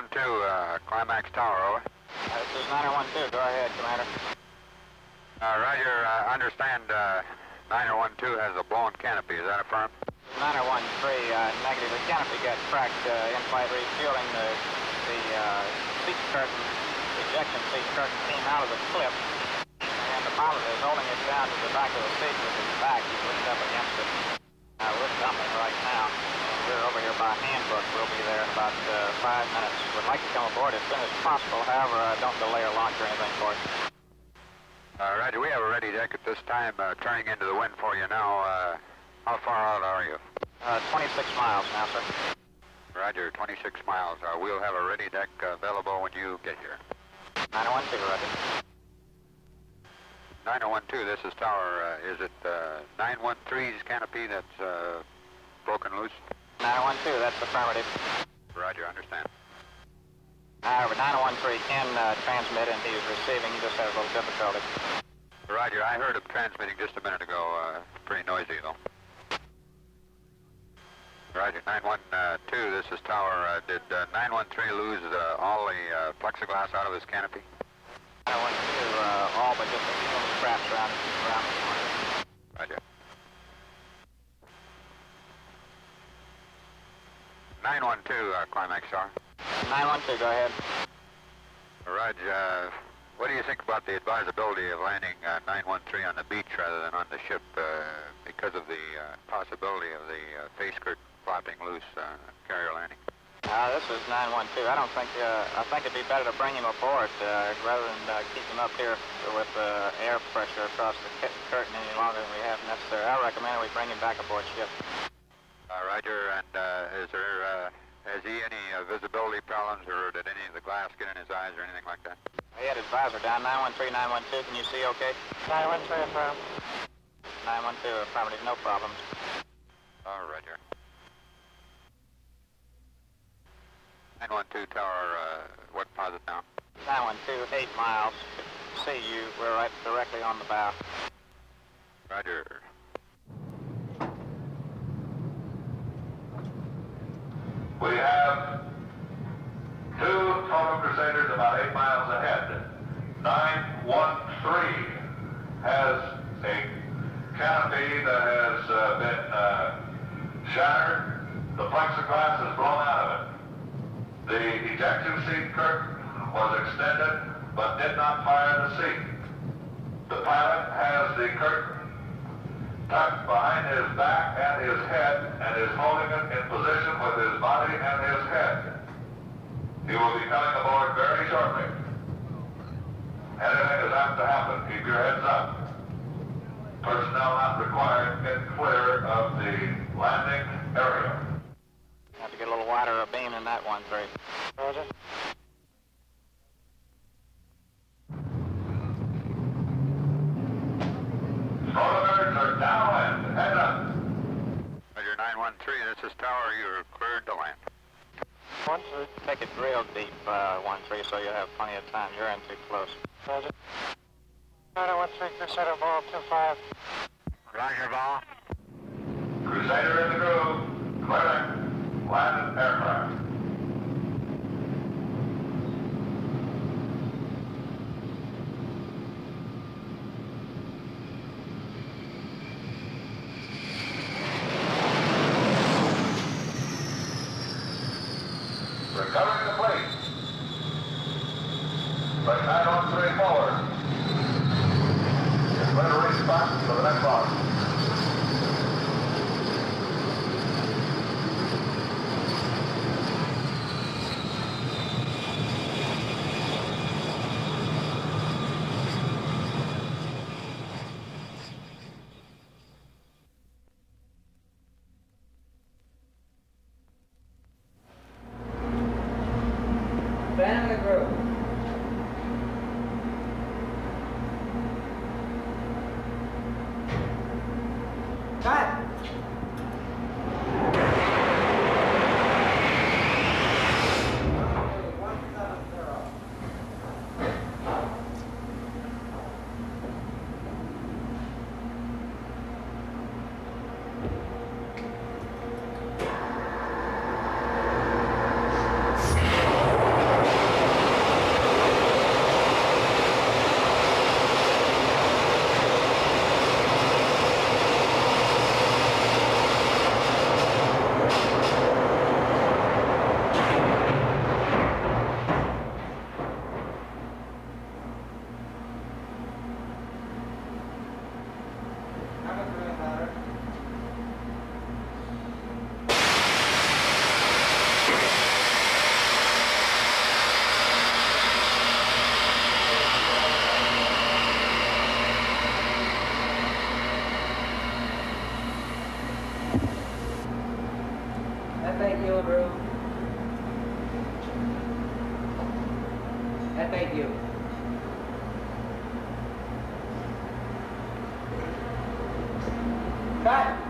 912, uh, Climax Tower, over. Uh, this is 912. Go ahead, Commander. Uh, Roger, uh, understand uh, 912 has a blown canopy. Is that affirmed? 913, uh, negative. The canopy got cracked uh, in flight refueling. The, the uh, seat curtain, the ejection seat curtain came out of the clip, and the pilot is holding it down to the back of the seat with his back. He's leaned up against it. Uh, we're dumping right now. Over here by Handbook. We'll be there in about uh, five minutes. Would like to come aboard as soon as possible. However, uh, don't delay or launch or anything for us. Uh, Roger, we have a ready deck at this time, uh, turning into the wind for you now. Uh, how far out are you? Uh, 26 miles now, sir. Roger, 26 miles. Uh, we'll have a ready deck uh, available when you get here. 9012, Roger. 9012, this is Tower. Uh, is it uh, 913's canopy that's uh, broken loose? 9012, that's affirmative. Roger, understand. However, 9013 can uh, transmit and he's receiving, he just has a little difficulty. Roger, I heard him transmitting just a minute ago. Uh, pretty noisy, though. Roger, 912, this is Tower. Uh, did uh, 913 lose uh, all the uh, plexiglass out of his canopy? 912, uh, all but just a few little scraps around, around the corner. Roger. 912, uh, Climax Tower. 912, go ahead. Raj, uh, what do you think about the advisability of landing uh, 913 on the beach rather than on the ship uh, because of the uh, possibility of the uh, face skirt flopping loose uh, carrier landing? Uh, this is 912. I don't think, uh, I think it'd be better to bring him aboard uh, rather than uh, keep him up here with uh, air pressure across the curtain any longer than we have necessary. I recommend we bring him back aboard ship. Uh, Roger, and uh, is there, uh, has he any uh, visibility problems or did any of the glass get in his eyes or anything like that? He had his visor down. 913, 912, can you see okay? 913, affirm. 912, affirmative, no problems. All right, Roger. 912 Tower, uh, what posit now? 912, 8 miles. See you. We're right directly on the bow. Roger. We have two Total Crusaders about eight miles ahead. 913 has a canopy that has uh, been uh, shattered. The plexiglass is blown out of it. The ejection seat curtain was extended but did not fire the seat. The pilot has the curtain tucked behind his back and his head and is holding it in position with his body and his head. He will be coming aboard very shortly. Anything is apt to happen. Keep your heads up. Personnel not required get clear of the landing area. Have to get a little wider a beam than that one, three. Roger. Solar birds are downwind. Head up. Roger, 913, this is Tower. You're cleared to land. One, three. Take it real deep, uh, one, three, so you'll have plenty of time. You're in too close. Roger. Nine, one, three, Crusader, ball, two, five. Roger, ball. Crusader in the groove. Clearing. Landed aircraft. Recovering the plate. Plate 913 forward. Get ready to reach back for the next box. Abandon the group. Cut. Have a green letter. That thank you, Drew. That ain't you. Cut!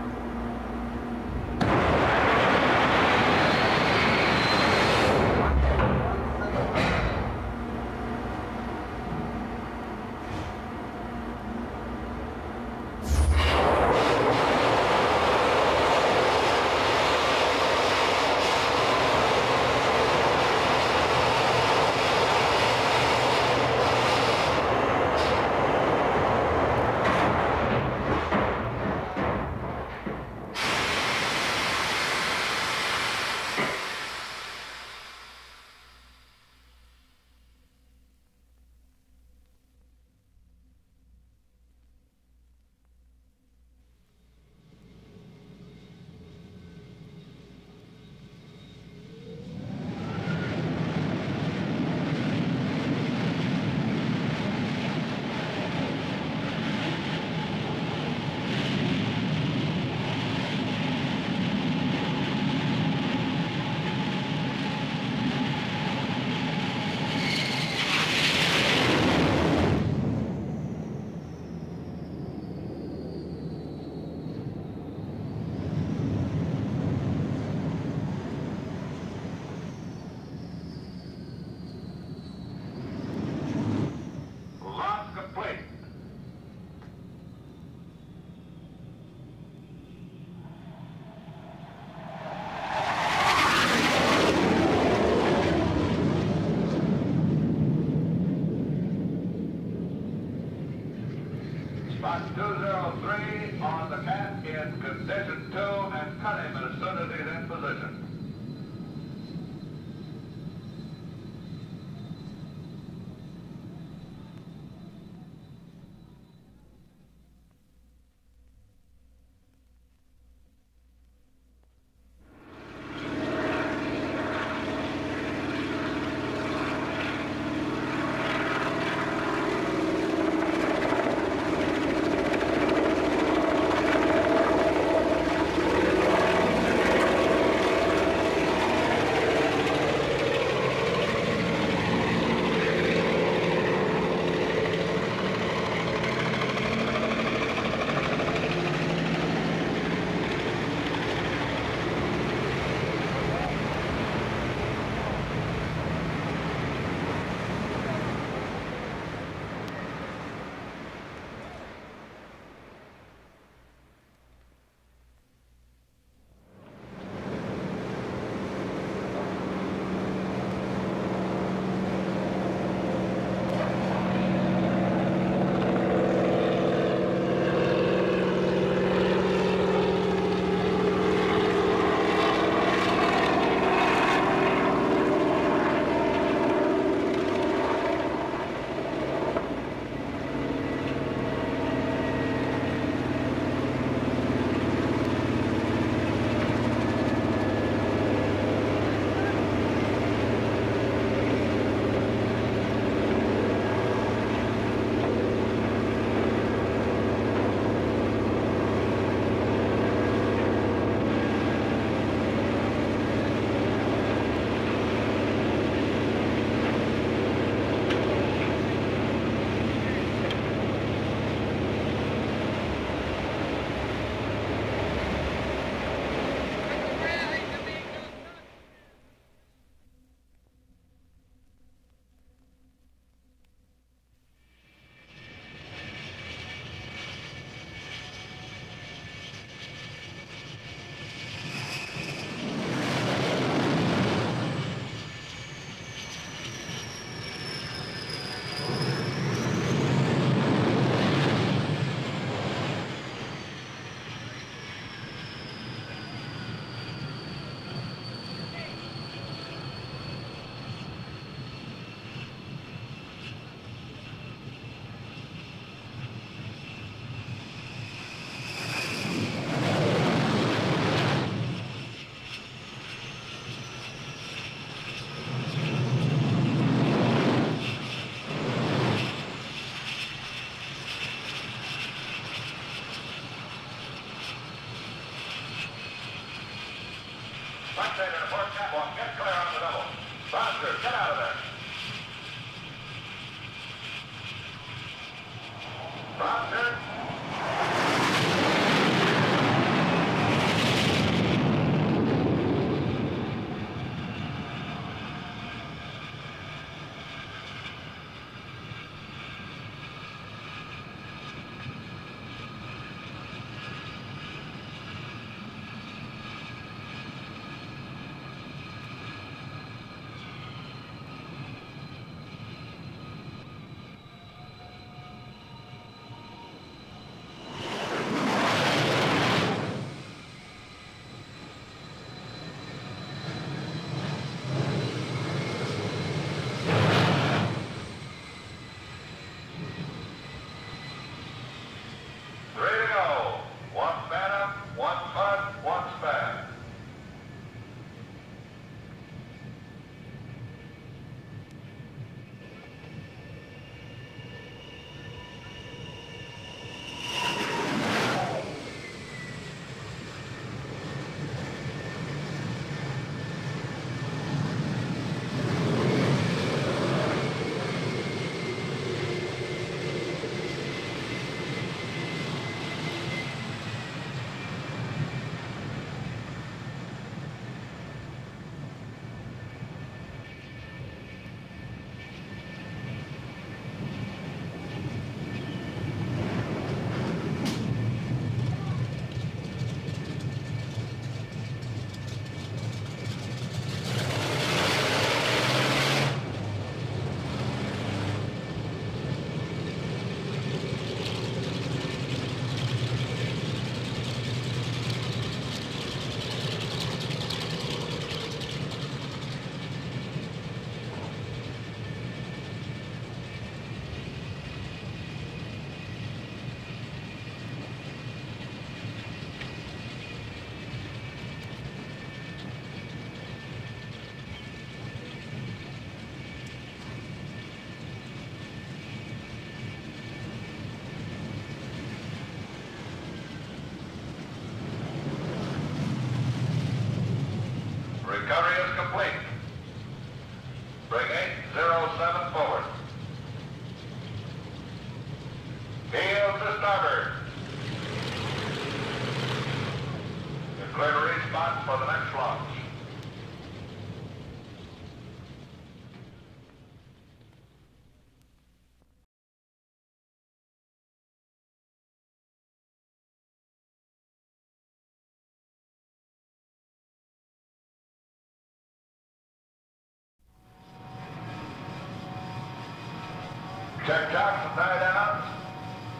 Check jocks and tie downs.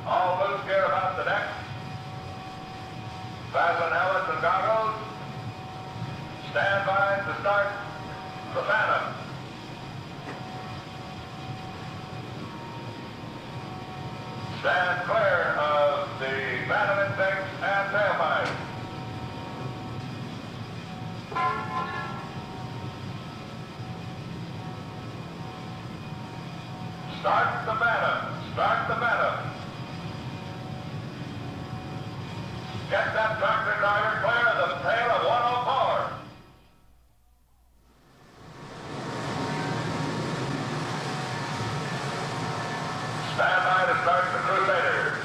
All loose gear about the deck. Fasten helmets and goggles. Stand by to start the Phantom. Stand clear of the Phantom intakes and tailpipe. Start the Phantom. Start the Phantom. Get that tractor driver clear of the tail of 104. Stand by to start the Crusader.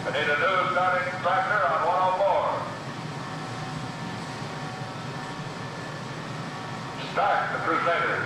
I need a new starting tractor on 104. Start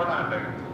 the Crusader.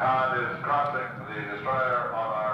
and is crossing the destroyer on our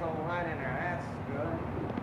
asshole right in her ass, good.